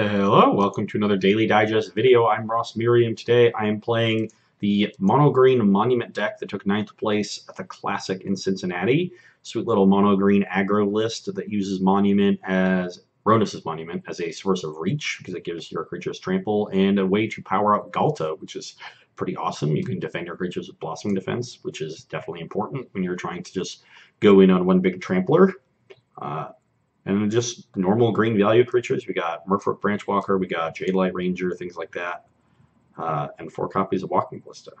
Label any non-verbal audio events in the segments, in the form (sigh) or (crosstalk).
Hello, welcome to another Daily Digest video. I'm Ross Merriam. Today I am playing the Mono Green Monument deck that took ninth place at the Classic in Cincinnati. Sweet little Mono Green aggro list that uses Monument as Rhonas's Monument as a source of reach because it gives your creatures trample and a way to power up Ghalta, which is pretty awesome. You can defend your creatures with Blossoming Defense, which is definitely important when you're trying to just go in on one big trampler. Uh, and just normal green value creatures. We got Merfolk Branchwalker, we got Jadelight Ranger, things like that. Uh, and four copies of Walking Ballista.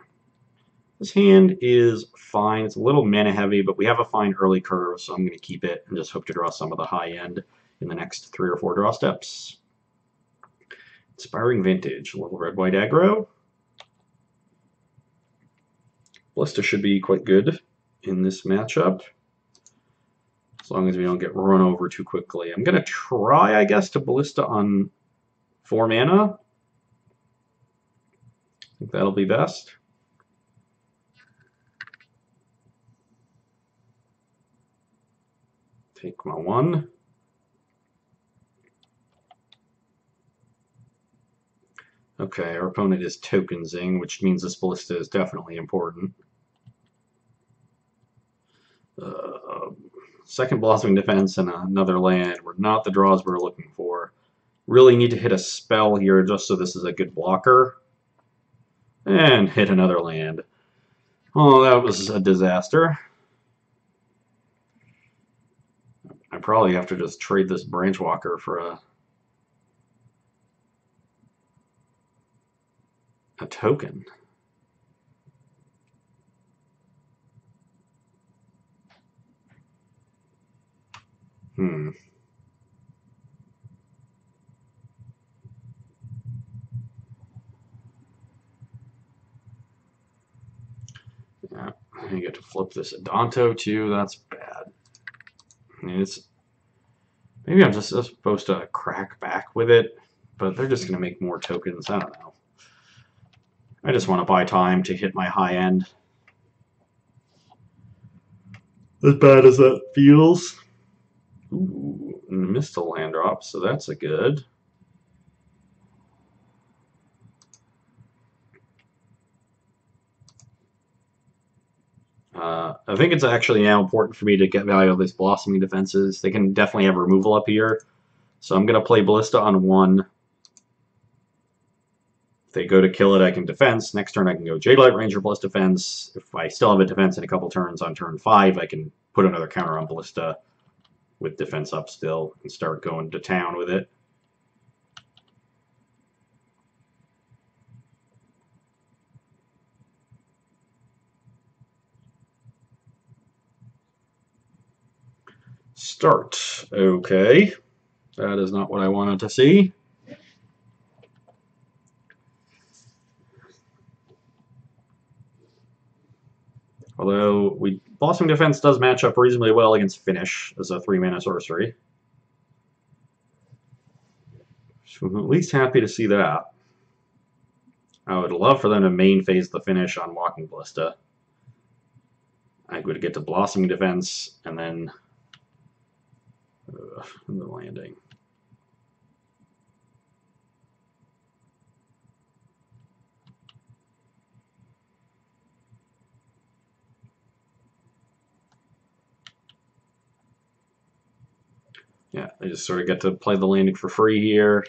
This hand is fine. It's a little mana heavy, but we have a fine early curve, so I'm going to keep it and just hope to draw some of the high end in the next three or four draw steps. Inspiring Vantage, a little red-white aggro. Ballista should be quite good in this matchup as long as we don't get run over too quickly. I'm going to try, I guess, to Ballista on 4 mana. I think that'll be best. Take my one. Okay, our opponent is tokenzing, which means this ballista is definitely important. Uh, second blossoming defense and another land were not the draws we were looking for. Really need to hit a spell here just so this is a good blocker. And hit another land. Oh, that was a disaster. I probably have to just trade this branch walker for a a token. Hmm. Yeah, I get to flip this Adanto too. That's bad. I mean, it's maybe I'm just supposed to crack back with it, but they're just gonna make more tokens. I don't know. I just want to buy time to hit my high end. As bad as that feels. Ooh, missed a land drop, so that's a good. Uh, I think it's actually now important for me to get value of these blossoming defenses. They can definitely have removal up here. So I'm going to play Ballista on one. If they go to kill it, I can defense. Next turn, I can go Jadelight Ranger plus defense. If I still have a defense in a couple turns on turn five, I can put another counter on Ballista with defense up still and start going to town with it. Start. Okay. That is not what I wanted to see. Although we Blossoming Defense does match up reasonably well against Finish as a three mana sorcery. So I'm at least happy to see that. I would love for them to main phase the finish on Walking Ballista. I would get to Blossoming Defense and then uh, the landing. Yeah, I just sort of get to play the landing for free here.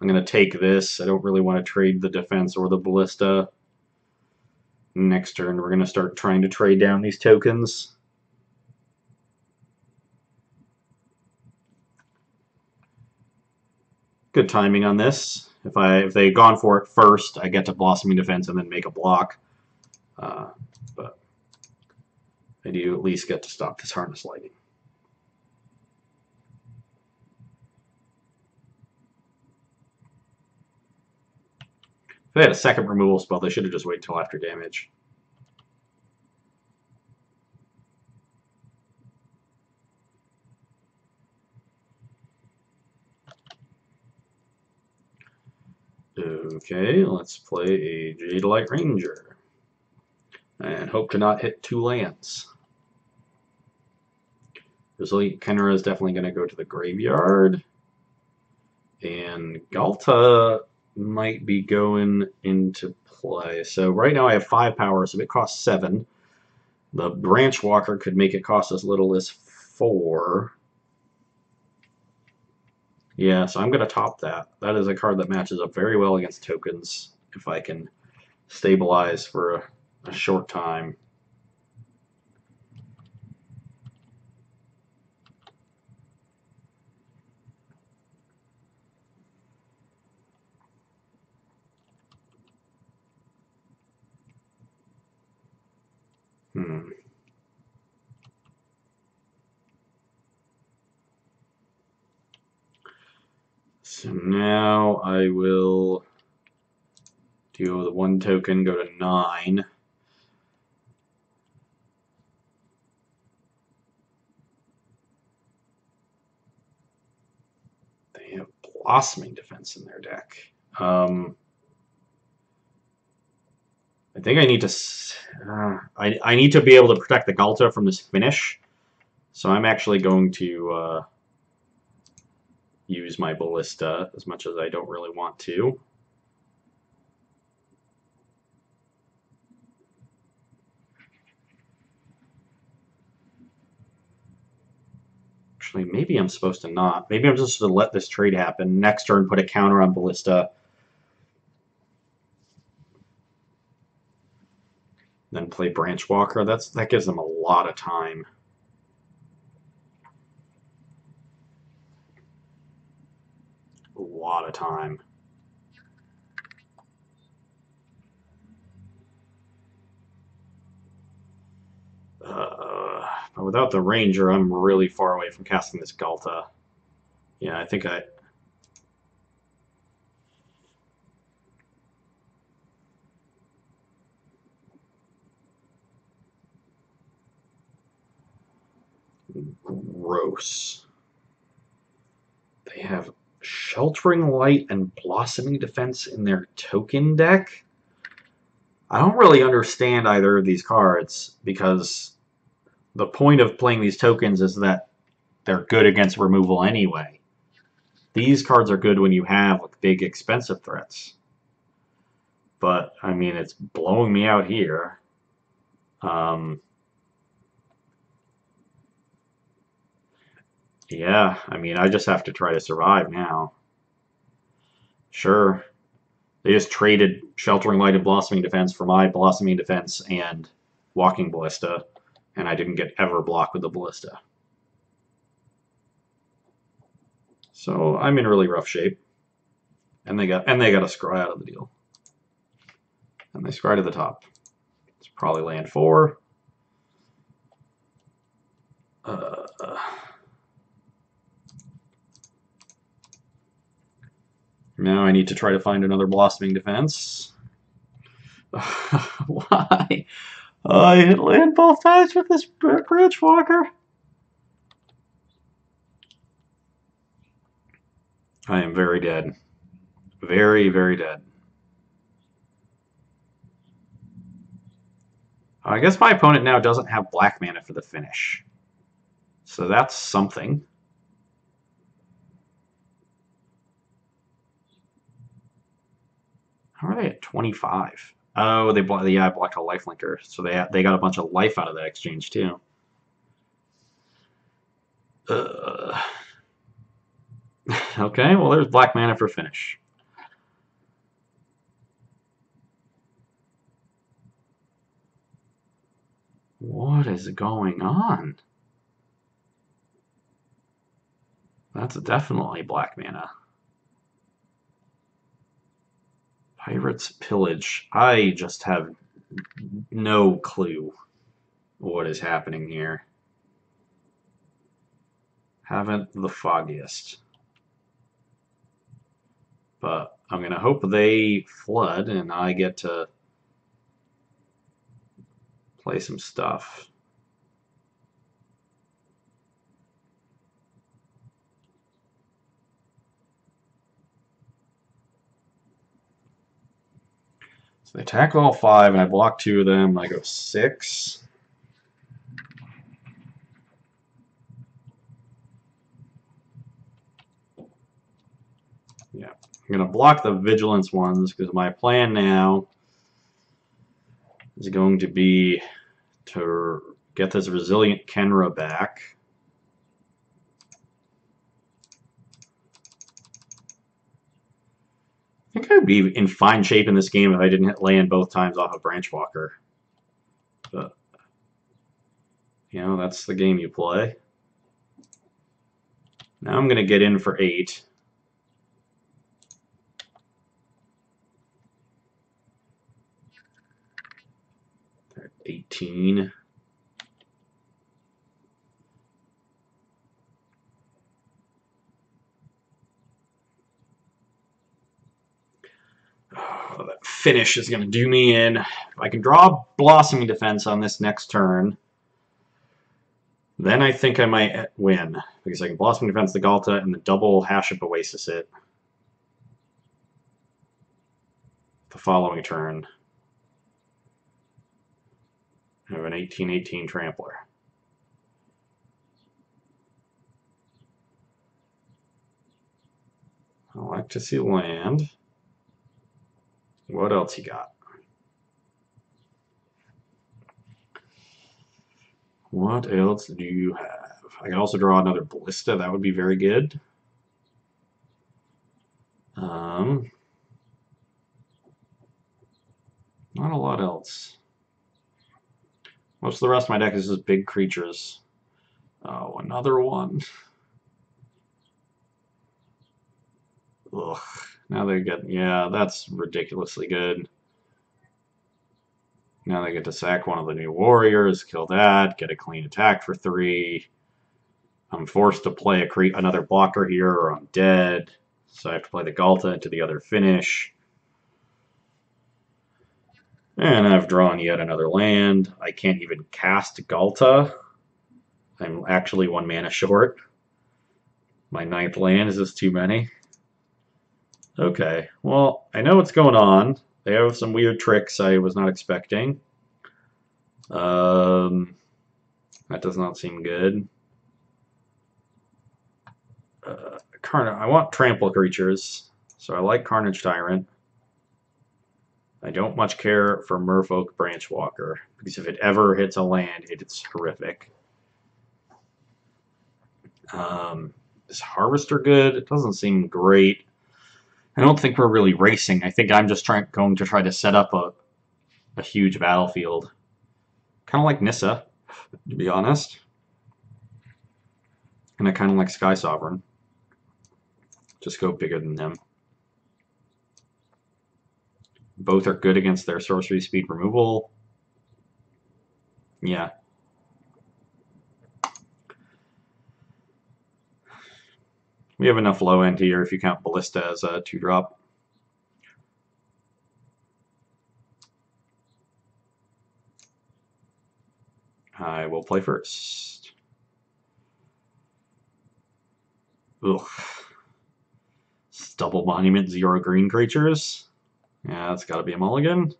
I'm going to take this. I don't really want to trade the defense or the ballista. Next turn, we're going to start trying to trade down these tokens. Good timing on this. If I if they had gone for it first, I get to blossoming defense and then make a block. Uh, but I do at least get to stop this harness lightning. If they had a second removal spell, they should have just waited till after damage. Okay, let's play a Jadelight Ranger. And hope to not hit two lands. Resilient Khenra is definitely going to go to the graveyard. And Ghalta might be going into play. So right now I have five powers. If it costs seven. The Branchwalker could make it cost as little as four. Yeah, so I'm going to top that. That is a card that matches up very well against tokens if I can stabilize for a, a short time. Hmm. So now I will do the one token, go to nine. They have blossoming defense in their deck. Um, I think I need to. Uh, I I need to be able to protect the Ghalta from this finish, so I'm actually going to uh, use my ballista as much as I don't really want to. Actually, maybe I'm supposed to not. Maybe I'm just supposed to let this trade happen. Next turn, put a counter on ballista then play Branchwalker. That's that gives them a lot of time. A lot of time. Uh, but without the Ranger, I'm really far away from casting this Ghalta. Yeah, I think I gross. They have Sheltering Light and Blossoming Defense in their token deck. I don't really understand either of these cards because the point of playing these tokens is that they're good against removal anyway. These cards are good when you have like, big expensive threats. But, I mean, it's blowing me out here. Um, Yeah, I mean, I just have to try to survive now. Sure. They just traded Sheltering Light and Blossoming Defense for my Blossoming Defense and Walking Ballista, and I didn't get ever blocked with the Ballista. So I'm in really rough shape. And they got and they got a scry out of the deal. And they scry to the top. It's probably land four. Uh, Now I need to try to find another blossoming defense. (laughs) Why? I hit land both times with this branch walker. I am very dead. Very, very dead. I guess my opponent now doesn't have black mana for the finish. So that's something. Are at 25? Oh, they blocked. Yeah, I blocked a lifelinker, so they they got a bunch of life out of that exchange too. Uh, (laughs) okay, well, there's black mana for finish. What is going on? That's definitely black mana. Pirates Pillage. I just have no clue what is happening here. Haven't the foggiest. But I'm going to hope they flood and I get to play some stuff. So they attack all five, and I block two of them. I go six. Yeah, I'm going to block the Vigilance ones because my plan now is going to be to get this Resilient Khenra back. I think I'd be in fine shape in this game if I didn't hit land both times off a of Branchwalker. But, you know, that's the game you play. Now I'm going to get in for 8. 18. (sighs) That finish is going to do me in. If I can draw Blossoming Defense on this next turn, then I think I might win. Because I can Blossoming Defense the Ghalta and the double Hashep Oasis it. The following turn. I have an 1818 Trampler. I like to see land. What else you got? What else do you have? I can also draw another Ballista. That would be very good. Um, not a lot else. Most of the rest of my deck is just big creatures. Oh, another one. Ugh. Now they get, yeah, that's ridiculously good. Now they get to sack one of the new warriors, kill that, get a clean attack for three. I'm forced to play a another blocker here or I'm dead. So I have to play the Ghalta into the other finish. And I've drawn yet another land. I can't even cast Ghalta. I'm actually one mana short. My ninth land, is this too many? Okay, well, I know what's going on. They have some weird tricks I was not expecting. Um, that does not seem good. Uh, I want trample creatures, so I like Carnage Tyrant. I don't much care for Merfolk Branchwalker, because if it ever hits a land, it's horrific. Um, is Harvester good? It doesn't seem great. I don't think we're really racing. I think I'm just trying going to try to set up a, a huge battlefield. Kind of like Nissa, to be honest. And I kind of like Sky Sovereign. Just go bigger than them. Both are good against their sorcery speed removal. Yeah. We have enough low end here if you count Ballista as a 2-drop. I will play first. Ugh. Double Monument, zero green creatures. Yeah, that's got to be a mulligan.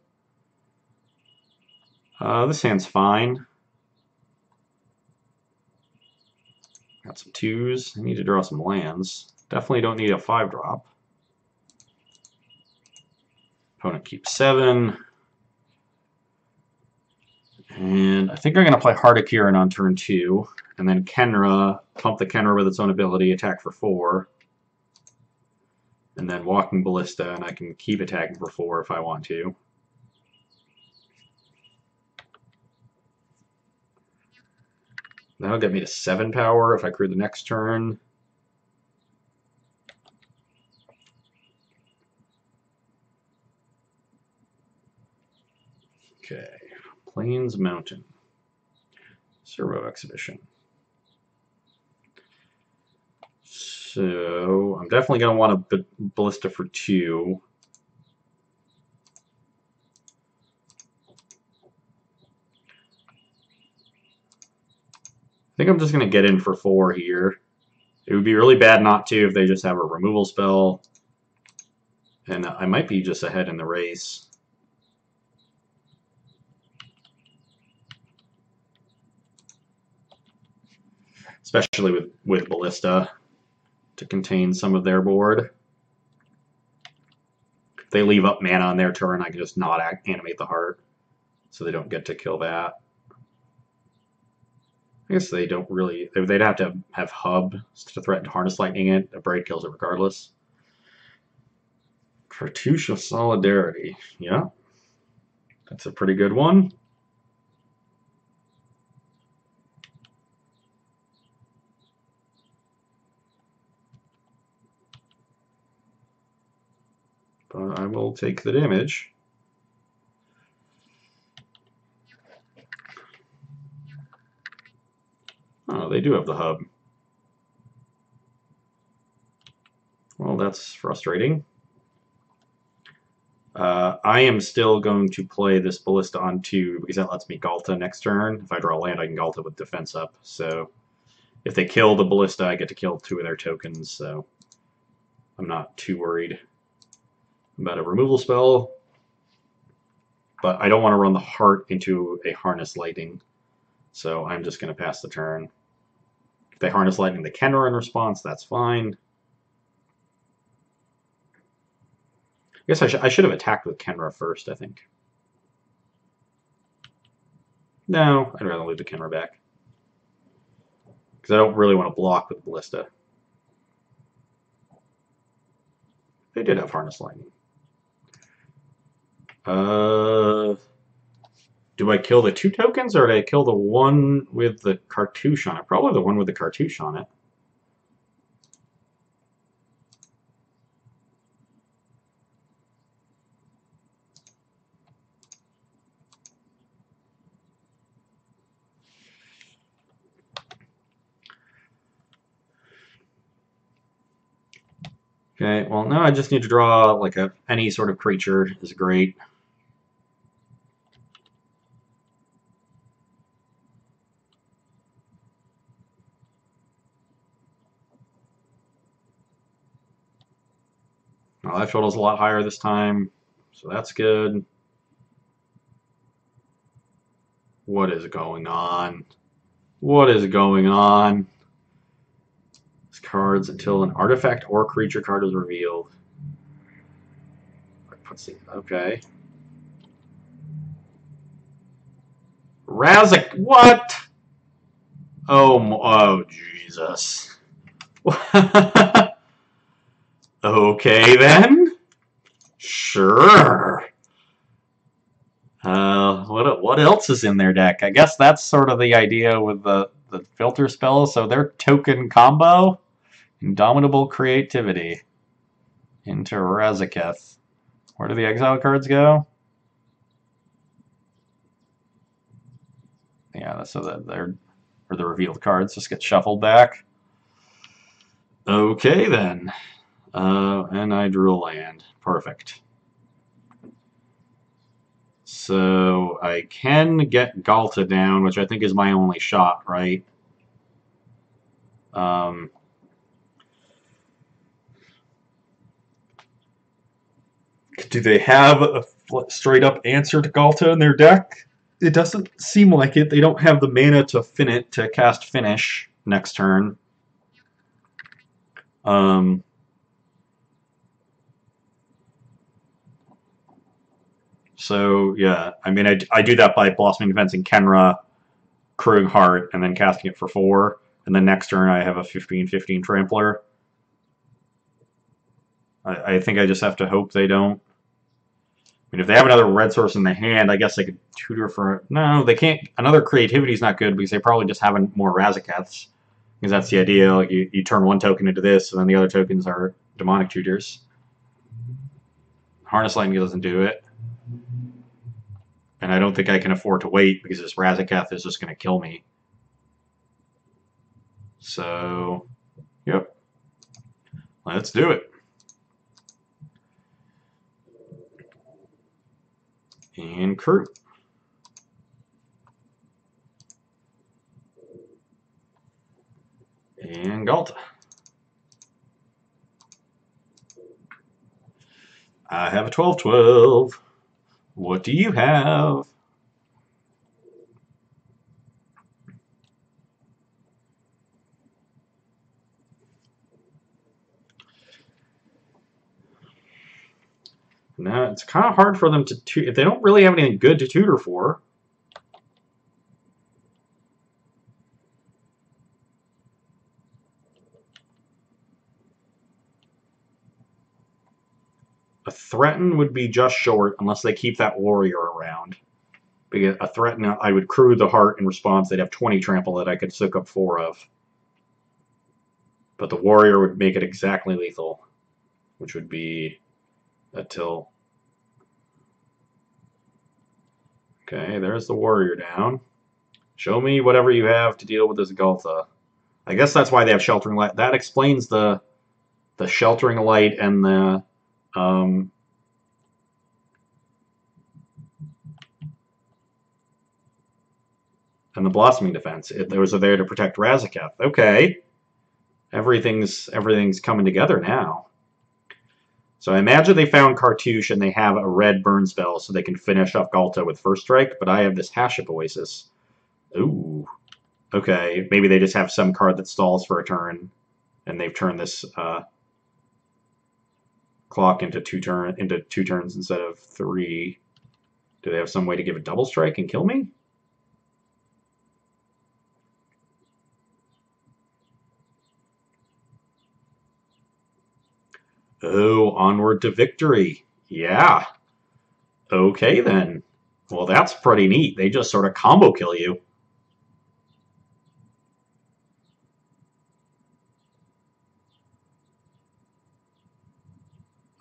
Uh, this hand's fine. Got some twos. I need to draw some lands. Definitely don't need a five drop. Opponent keeps seven. And I think I'm going to play Heart of Kiran on turn two. And then Khenra, pump the Khenra with its own ability, attack for four and then walking ballista, and I can keep attacking for four if I want to. That'll get me to 7 power if I crew the next turn. Okay, Plains Mountain, Servo Exhibition. So I'm definitely going to want a Ballista for 2. Think I'm just going to get in for four here. It would be really bad not to if they just have a removal spell. And I might be just ahead in the race. Especially with, with Ballista to contain some of their board. If they leave up mana on their turn, I can just not animate the heart, so they don't get to kill that. I guess they don't really. They'd have to have hub to threaten harness lightning it. Abrade kills it regardless. Cartouche of Solidarity. Yeah. That's a pretty good one. But I will take the damage. Oh, they do have the hub. Well, that's frustrating. Uh, I am still going to play this Ballista on 2 because that lets me Ghalta next turn. If I draw land, I can Ghalta with defense up. So if they kill the Ballista, I get to kill two of their tokens, so I'm not too worried about a removal spell. But I don't want to run the Heart into a Harness Lightning, so I'm just going to pass the turn. They Harness Lightning the Khenra in response, that's fine. I guess I, sh I should have attacked with Khenra first, I think. No, I'd rather leave the Khenra back. Because I don't really want to block with Ballista. They did have Harness Lightning. Uh, do I kill the two tokens, or do I kill the one with the cartouche on it? Probably the one with the cartouche on it. Okay, well now I just need to draw like a any sort of creature is great. My life total is a lot higher this time, so that's good. What is going on? What is going on? cards until an artifact or creature card is revealed. Let's see. Okay. Razik, what? Oh, oh, Jesus. (laughs) okay, then. Sure. Uh, what what else is in their deck? I guess that's sort of the idea with the the filter spell. So their token combo Indomitable Creativity into Razaketh. Where do the exile cards go? Yeah, so that they're or the revealed cards just get shuffled back. Okay then. Uh, and I drew a land. Perfect. So I can get Ghalta down, which I think is my only shot, right? Um, Do they have a straight up answer to Ghalta in their deck? It doesn't seem like it. They don't have the mana to fin it to cast finish next turn. Um, so yeah, I mean, I, I do that by Blossoming Defense and Khenra, Crewing Heart, and then casting it for four. And then next turn I have a 15-15 Trampler. I, I think I just have to hope they don't. I mean, if they have another red source in the hand, I guess they could tutor for... No, they can't... Another creativity is not good because they probably just have more Razakeths. Because that's the idea. Like you, you turn one token into this, and then the other tokens are demonic tutors. Harness Lightning doesn't do it. And I don't think I can afford to wait because this Razaketh is just going to kill me. So, yep. Let's do it. and crew. And Ghalta. I have a 12-12. What do you have? Now, it's kind of hard for them to, if they don't really have anything good to tutor for. Threaten would be just short unless they keep that warrior around. Because a threaten, I would crew the heart in response. They'd have 20 trample that I could soak up four of. But the warrior would make it exactly lethal, which would be a till. Okay, there's the warrior down. Show me whatever you have to deal with this Ghalta. I guess that's why they have sheltering light. That explains the the sheltering light and the um, and the blossoming defense. It, those are there to protect Razaketh. Okay, everything's everything's coming together now. So I imagine they found Cartouche and they have a red burn spell so they can finish off Ghalta with first strike. But I have this Hashep Oasis. Ooh. Okay, maybe they just have some card that stalls for a turn, and they've turned this uh, clock into two turn into two turns instead of three. Do they have some way to give a double strike and kill me? Oh, onward to victory. Yeah. Okay then. Well, that's pretty neat. They just sort of combo kill you.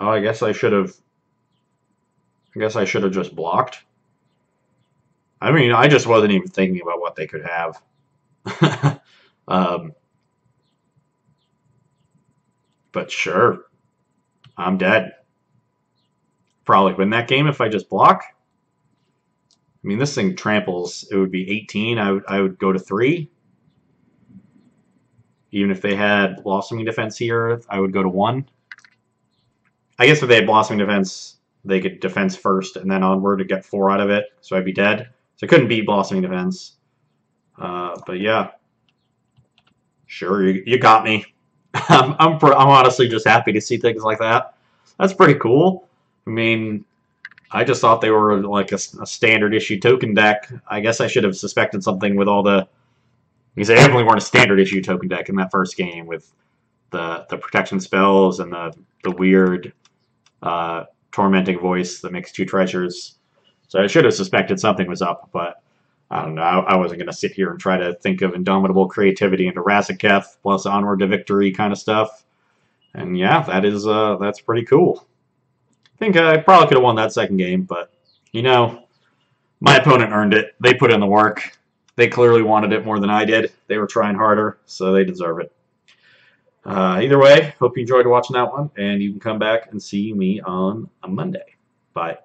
Oh, I guess I should have. I guess I should have just blocked. I mean, I just wasn't even thinking about what they could have. (laughs) um, but sure, I'm dead. Probably win that game if I just block. I mean, this thing tramples. It would be 18. I would, I would go to 3. Even if they had blossoming defense here, I would go to 1. I guess if they had blossoming defense, they could defense first and then onward to get four out of it, so I'd be dead. So I couldn't beat blossoming defense. Uh, but yeah, sure, you, you got me. (laughs) I'm, I'm, I'm honestly just happy to see things like that. That's pretty cool. I mean, I just thought they were like a, a standard issue token deck. I guess I should have suspected something with all the because they definitely weren't a standard issue token deck in that first game with the the protection spells and the the weird uh, tormenting voice that makes two treasures. So I should have suspected something was up, but I don't know. I, I wasn't going to sit here and try to think of indomitable creativity into Razaketh plus onward to victory kind of stuff. And yeah, that is uh, that's pretty cool. I think I probably could have won that second game, but you know, my opponent earned it. They put in the work. They clearly wanted it more than I did. They were trying harder, so they deserve it. Uh, either way, hope you enjoyed watching that one, and you can come back and see me on a Monday. Bye.